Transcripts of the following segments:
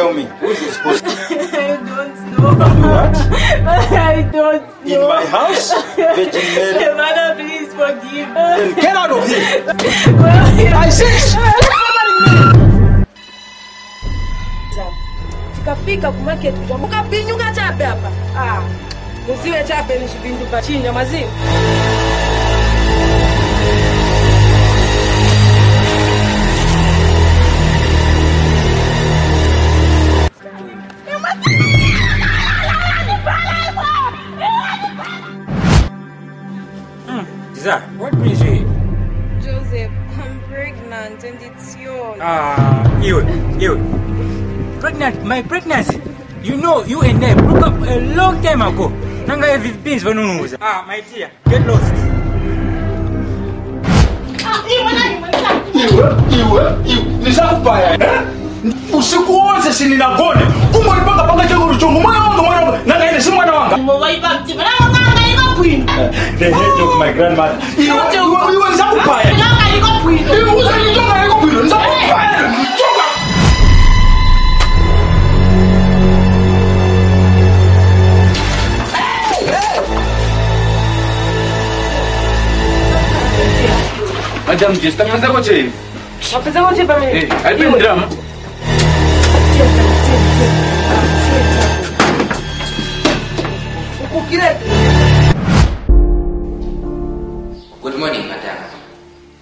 tell me, who is responsible? I don't know. What? I don't In know. my house? Virgin Mary? Father, please forgive me. Then get out of here! I tikafika kumarket kutambuka pinyuka chape hapa ah, muziwe chape ni vindu vya chinya mazimu what brings you here? Joseph, I'm pregnant and it's yours. Ah, you, you. Pregnant, my pregnancy. You know, you and I broke up a long time ago. Nanga hivi pins vanunuza. Ah, my dear, get lost. Iwe, iwe, iwe, nishakupaya eh? usiku wose sininagone kumbe ulipaka paka the head of my grandmother iwe iwe iwe nishakupaya iwe uzanitonga liko bwino nishakupaya choka Madam Jess, tangan zako chini. Wapeza wote pa mimi. Eh, alipeni drama. Good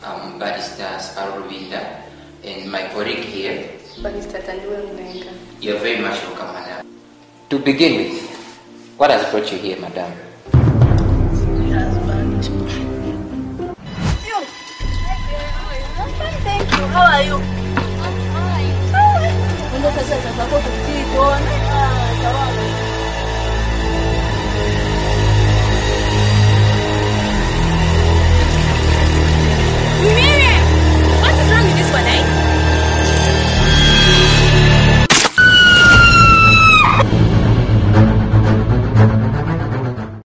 I'm Barrister Sparrow Villa and my colleague here. Barista Tandua Mwenga. You're very much welcome, Madam. To begin with, what has brought you here, Madam? Thank you. How are you? I'm fine.